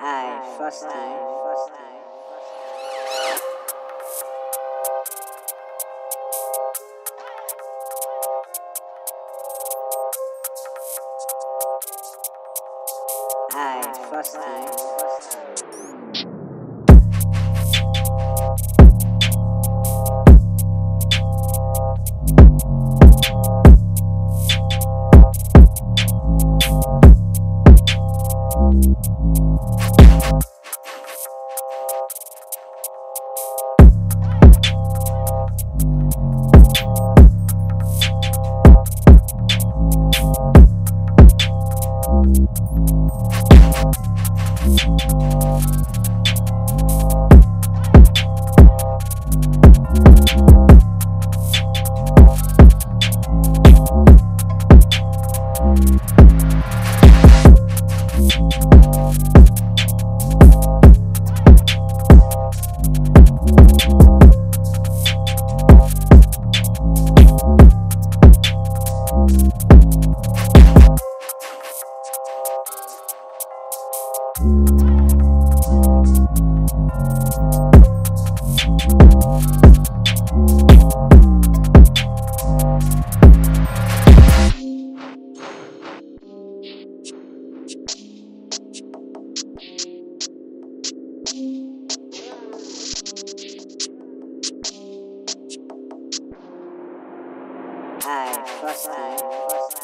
Aye, Frosty. Aye, Frosty. Busty. Busty.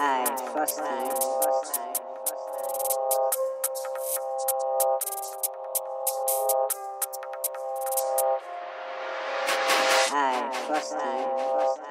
Aye, Frosty. Aye, Frosty. Aye, Frosty.